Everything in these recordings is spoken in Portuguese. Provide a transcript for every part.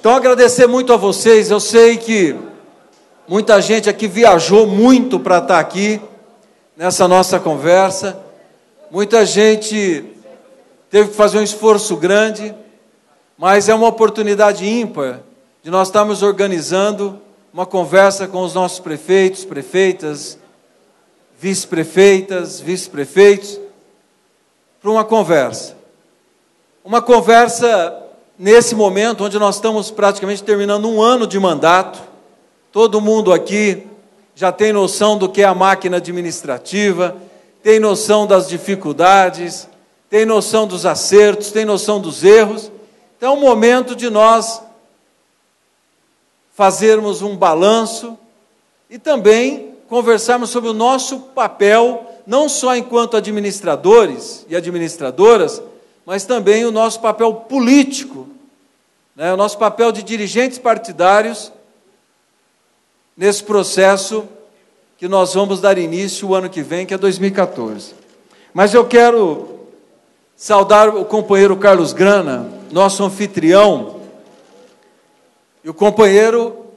Então, agradecer muito a vocês. Eu sei que muita gente aqui viajou muito para estar aqui nessa nossa conversa. Muita gente teve que fazer um esforço grande, mas é uma oportunidade ímpar de nós estarmos organizando uma conversa com os nossos prefeitos, prefeitas, vice-prefeitas, vice-prefeitos, para uma conversa. Uma conversa nesse momento onde nós estamos praticamente terminando um ano de mandato, todo mundo aqui já tem noção do que é a máquina administrativa, tem noção das dificuldades, tem noção dos acertos, tem noção dos erros. Então é um momento de nós fazermos um balanço e também conversarmos sobre o nosso papel, não só enquanto administradores e administradoras, mas também o nosso papel político, né, o nosso papel de dirigentes partidários nesse processo que nós vamos dar início o ano que vem, que é 2014. Mas eu quero saudar o companheiro Carlos Grana, nosso anfitrião, e o companheiro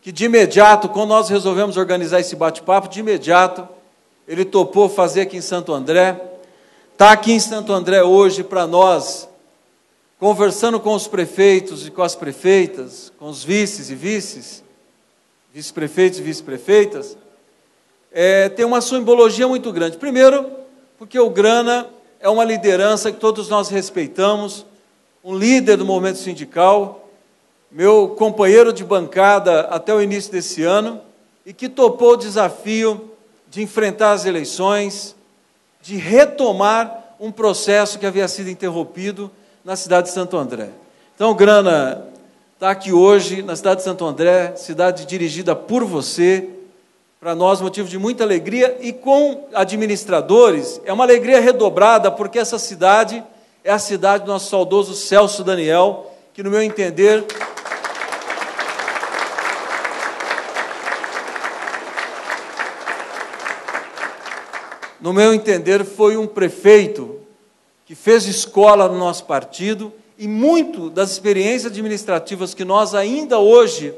que de imediato, quando nós resolvemos organizar esse bate-papo, de imediato ele topou fazer aqui em Santo André está aqui em Santo André hoje para nós, conversando com os prefeitos e com as prefeitas, com os vices e vices, vice-prefeitos e vice-prefeitas, é, tem uma simbologia muito grande. Primeiro, porque o Grana é uma liderança que todos nós respeitamos, um líder do movimento sindical, meu companheiro de bancada até o início desse ano, e que topou o desafio de enfrentar as eleições, de retomar um processo que havia sido interrompido na cidade de Santo André. Então, Grana está aqui hoje na cidade de Santo André, cidade dirigida por você, para nós motivo de muita alegria e com administradores é uma alegria redobrada porque essa cidade é a cidade do nosso saudoso Celso Daniel, que no meu entender no meu entender, foi um prefeito que fez escola no nosso partido e muito das experiências administrativas que nós ainda hoje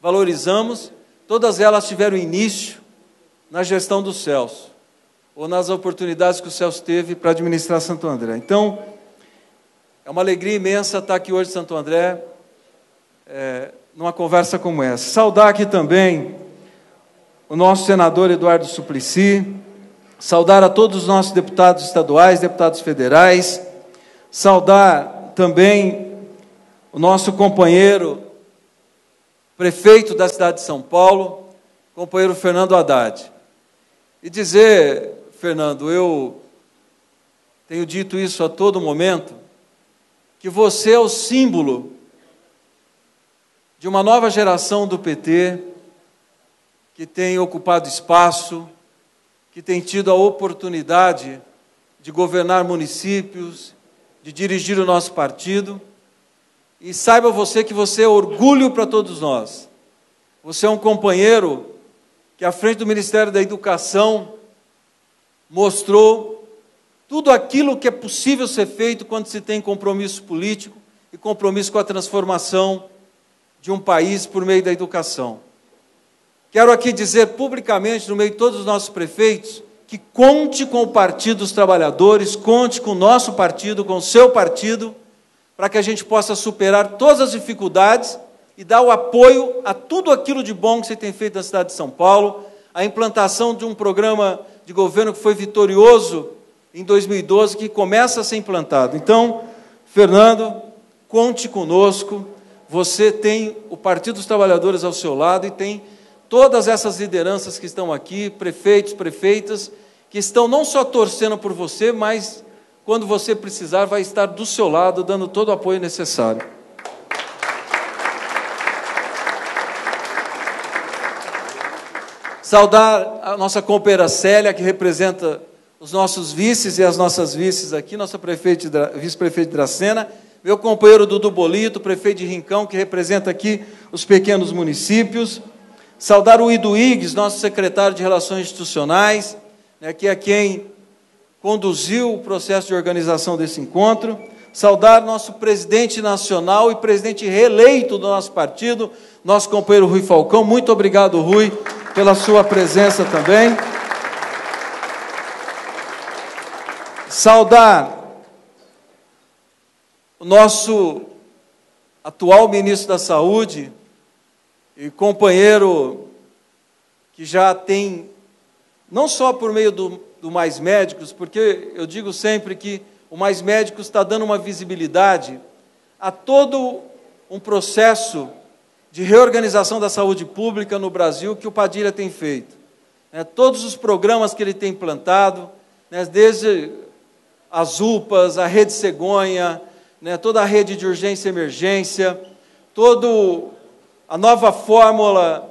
valorizamos, todas elas tiveram início na gestão do Celso, ou nas oportunidades que o Celso teve para administrar Santo André. Então, é uma alegria imensa estar aqui hoje em Santo André, é, numa conversa como essa. Saudar aqui também o nosso senador Eduardo Suplicy, saudar a todos os nossos deputados estaduais, deputados federais, saudar também o nosso companheiro, prefeito da cidade de São Paulo, companheiro Fernando Haddad. E dizer, Fernando, eu tenho dito isso a todo momento, que você é o símbolo de uma nova geração do PT que tem ocupado espaço, que tem tido a oportunidade de governar municípios, de dirigir o nosso partido. E saiba você que você é orgulho para todos nós. Você é um companheiro que, à frente do Ministério da Educação, mostrou tudo aquilo que é possível ser feito quando se tem compromisso político e compromisso com a transformação de um país por meio da educação. Quero aqui dizer publicamente, no meio de todos os nossos prefeitos, que conte com o Partido dos Trabalhadores, conte com o nosso partido, com o seu partido, para que a gente possa superar todas as dificuldades e dar o apoio a tudo aquilo de bom que você tem feito na cidade de São Paulo, a implantação de um programa de governo que foi vitorioso em 2012, que começa a ser implantado. Então, Fernando, conte conosco. Você tem o Partido dos Trabalhadores ao seu lado e tem todas essas lideranças que estão aqui, prefeitos, prefeitas, que estão não só torcendo por você, mas quando você precisar, vai estar do seu lado, dando todo o apoio necessário. Saudar a nossa companheira Célia, que representa os nossos vices e as nossas vices aqui, nossa vice-prefeita de Dracena, meu companheiro Dudu Bolito, prefeito de Rincão, que representa aqui os pequenos municípios. Saudar o Ido Igues, nosso secretário de Relações Institucionais, né, que é quem conduziu o processo de organização desse encontro. Saudar nosso presidente nacional e presidente reeleito do nosso partido, nosso companheiro Rui Falcão. Muito obrigado, Rui, pela sua presença também. Saudar o nosso atual ministro da Saúde e companheiro que já tem, não só por meio do, do Mais Médicos, porque eu digo sempre que o Mais Médicos está dando uma visibilidade a todo um processo de reorganização da saúde pública no Brasil que o Padilha tem feito. Né, todos os programas que ele tem implantado, né, desde as UPAs, a Rede Cegonha, né, toda a rede de urgência e emergência, toda a nova fórmula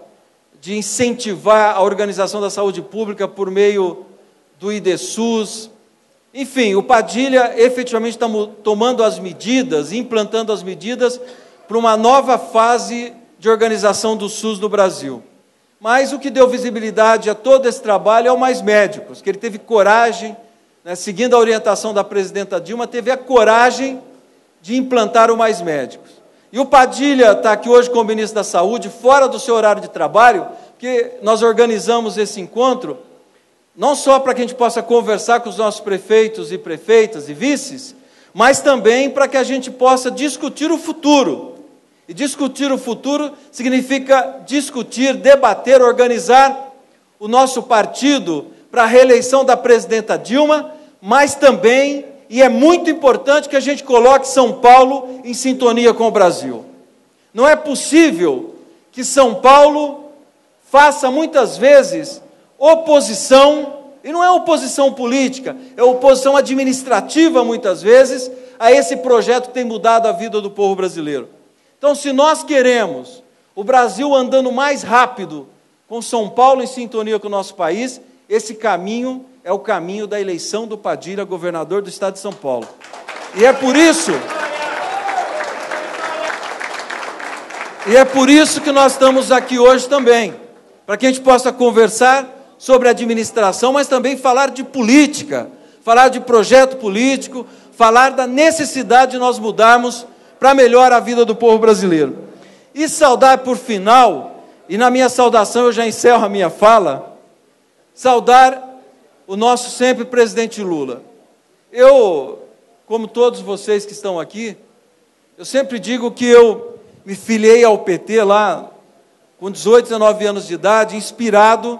de incentivar a organização da saúde pública por meio do IDSUS. Enfim, o Padilha efetivamente está tomando as medidas, implantando as medidas para uma nova fase de organização do SUS no Brasil. Mas o que deu visibilidade a todo esse trabalho é o Mais Médicos, que ele teve coragem, né, seguindo a orientação da presidenta Dilma, teve a coragem de implantar o Mais Médicos. E o Padilha está aqui hoje como ministro da Saúde, fora do seu horário de trabalho, porque nós organizamos esse encontro não só para que a gente possa conversar com os nossos prefeitos e prefeitas e vices, mas também para que a gente possa discutir o futuro. E discutir o futuro significa discutir, debater, organizar o nosso partido para a reeleição da presidenta Dilma, mas também e é muito importante que a gente coloque São Paulo em sintonia com o Brasil. Não é possível que São Paulo faça muitas vezes oposição, e não é oposição política, é oposição administrativa muitas vezes, a esse projeto que tem mudado a vida do povo brasileiro. Então, se nós queremos o Brasil andando mais rápido, com São Paulo em sintonia com o nosso país, esse caminho é o caminho da eleição do Padilha governador do estado de São Paulo. E é por isso. E é por isso que nós estamos aqui hoje também, para que a gente possa conversar sobre administração, mas também falar de política, falar de projeto político, falar da necessidade de nós mudarmos para melhor a vida do povo brasileiro. E saudar por final, e na minha saudação eu já encerro a minha fala, saudar o nosso sempre presidente Lula. Eu, como todos vocês que estão aqui, eu sempre digo que eu me filiei ao PT lá com 18, 19 anos de idade, inspirado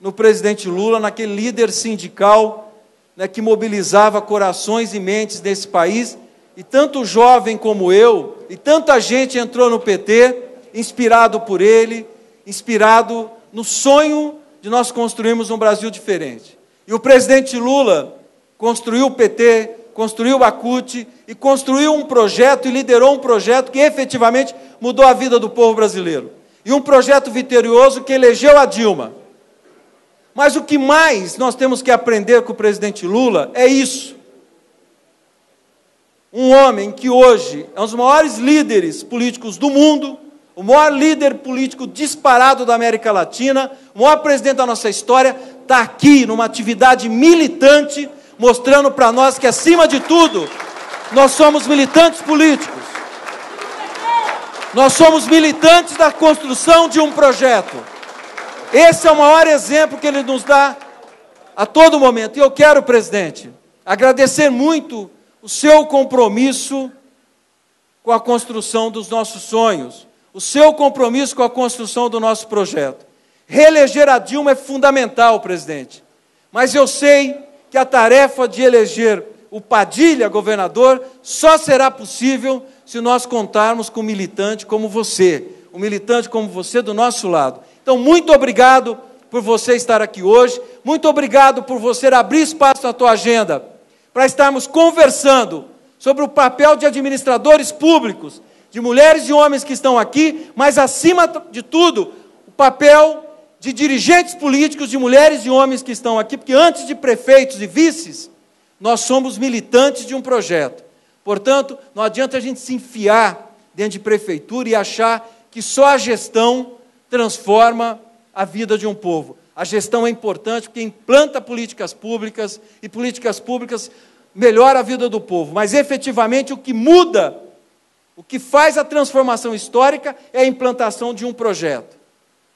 no presidente Lula, naquele líder sindical né, que mobilizava corações e mentes desse país. E tanto jovem como eu, e tanta gente entrou no PT, inspirado por ele, inspirado no sonho de nós construirmos um Brasil diferente. E o presidente Lula construiu o PT, construiu o ACUT e construiu um projeto e liderou um projeto que efetivamente mudou a vida do povo brasileiro. E um projeto vitorioso que elegeu a Dilma. Mas o que mais nós temos que aprender com o presidente Lula é isso. Um homem que hoje é um dos maiores líderes políticos do mundo, o maior líder político disparado da América Latina, o maior presidente da nossa história, está aqui numa atividade militante, mostrando para nós que, acima de tudo, nós somos militantes políticos. Nós somos militantes da construção de um projeto. Esse é o maior exemplo que ele nos dá a todo momento. E eu quero, presidente, agradecer muito o seu compromisso com a construção dos nossos sonhos o seu compromisso com a construção do nosso projeto. Reeleger a Dilma é fundamental, presidente. Mas eu sei que a tarefa de eleger o Padilha governador só será possível se nós contarmos com um militante como você, um militante como você do nosso lado. Então, muito obrigado por você estar aqui hoje, muito obrigado por você abrir espaço na tua agenda para estarmos conversando sobre o papel de administradores públicos de mulheres e homens que estão aqui, mas acima de tudo, o papel de dirigentes políticos, de mulheres e homens que estão aqui, porque antes de prefeitos e vices, nós somos militantes de um projeto. Portanto, não adianta a gente se enfiar dentro de prefeitura e achar que só a gestão transforma a vida de um povo. A gestão é importante porque implanta políticas públicas e políticas públicas melhora a vida do povo, mas efetivamente o que muda, o que faz a transformação histórica é a implantação de um projeto.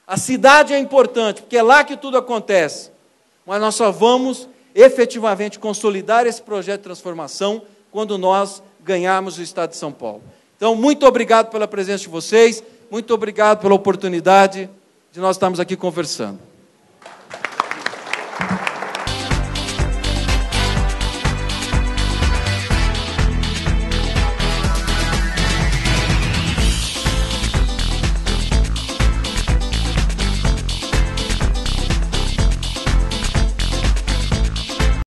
A cidade é importante, porque é lá que tudo acontece, mas nós só vamos efetivamente consolidar esse projeto de transformação quando nós ganharmos o Estado de São Paulo. Então, muito obrigado pela presença de vocês, muito obrigado pela oportunidade de nós estarmos aqui conversando.